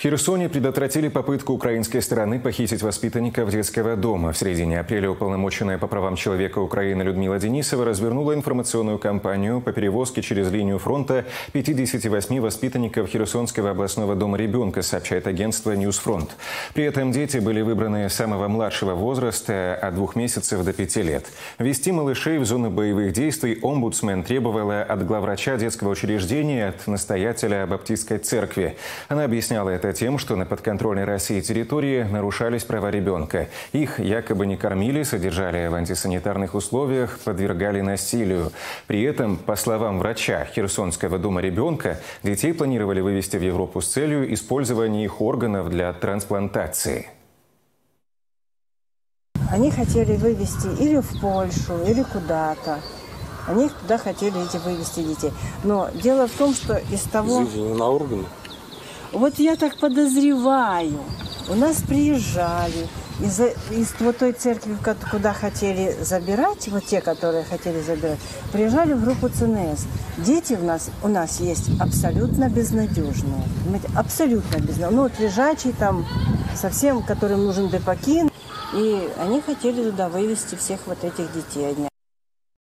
В Херсоне предотвратили попытку украинской стороны похитить воспитанников детского дома. В середине апреля уполномоченная по правам человека Украины Людмила Денисова развернула информационную кампанию по перевозке через линию фронта 58 воспитанников Херсонского областного дома ребенка, сообщает агентство «News Front». При этом дети были выбраны самого младшего возраста от двух месяцев до пяти лет. Вести малышей в зону боевых действий омбудсмен требовала от главврача детского учреждения, от настоятеля Баптистской церкви. Она объясняла это тем, что на подконтрольной России территории нарушались права ребенка. Их якобы не кормили, содержали в антисанитарных условиях, подвергали насилию. При этом, по словам врача Херсонского дома ребенка, детей планировали вывести в Европу с целью использования их органов для трансплантации. Они хотели вывести или в Польшу, или куда-то. Они туда хотели эти вывести детей. Но дело в том, что из того... На органы? Вот я так подозреваю. У нас приезжали из, из вот той церкви, куда хотели забирать, вот те, которые хотели забирать, приезжали в группу ЦНС. Дети у нас, у нас есть абсолютно безнадежные. Абсолютно безнадежные. Ну, вот лежачий там, совсем, которым нужен депокин. И они хотели туда вывести всех вот этих детей.